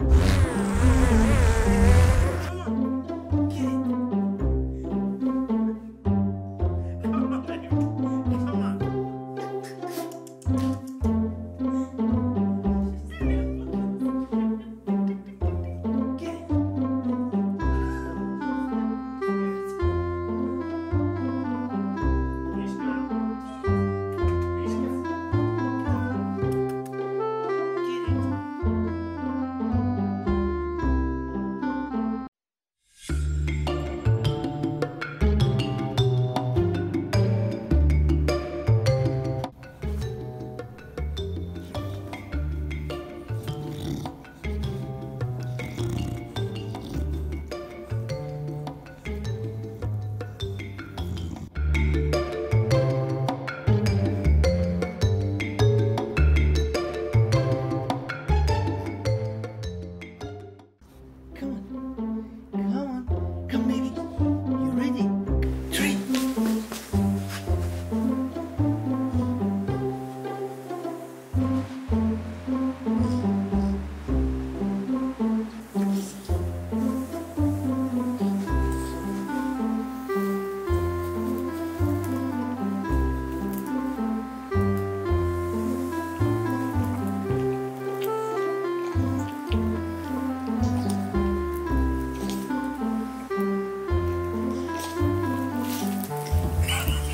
you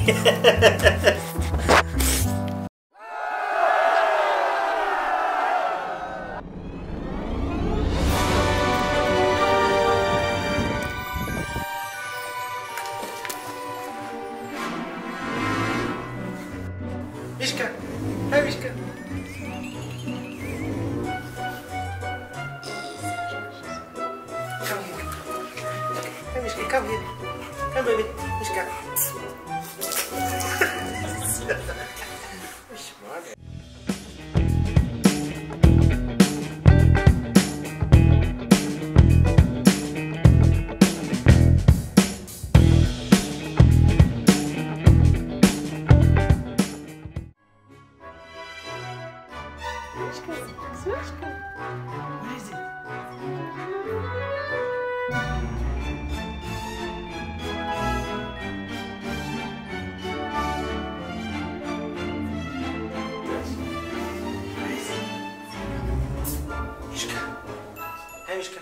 Miska. Hey, Miska. Come here. Hey, Miska, come here. Come, baby. Where is? mieszka